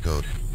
Code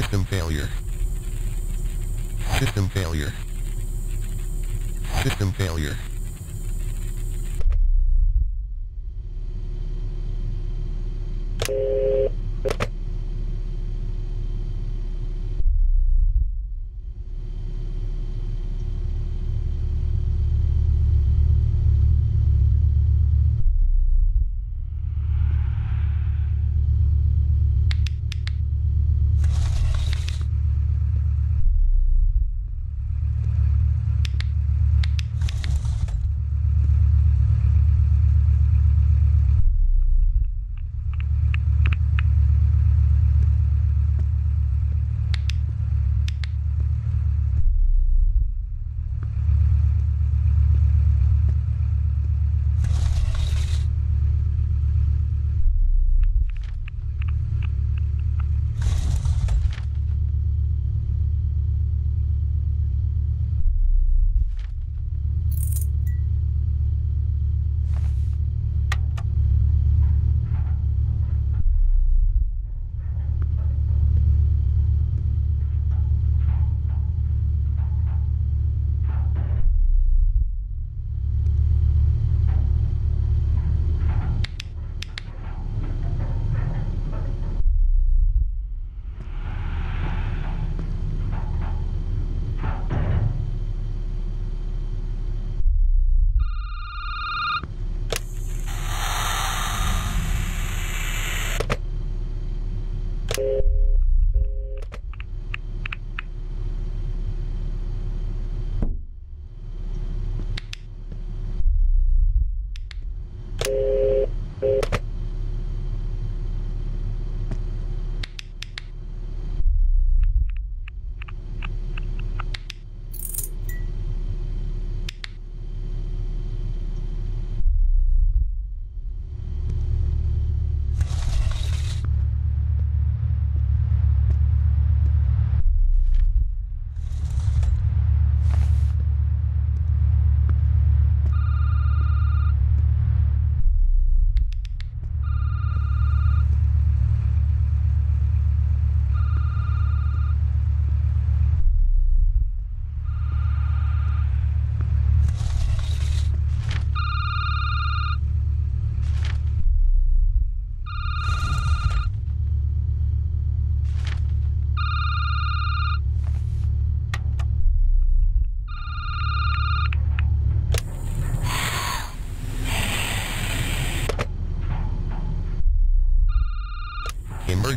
System failure. System failure. System failure.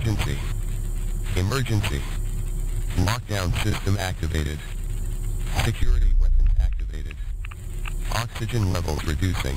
Emergency. Emergency. Lockdown system activated. Security weapons activated. Oxygen levels reducing.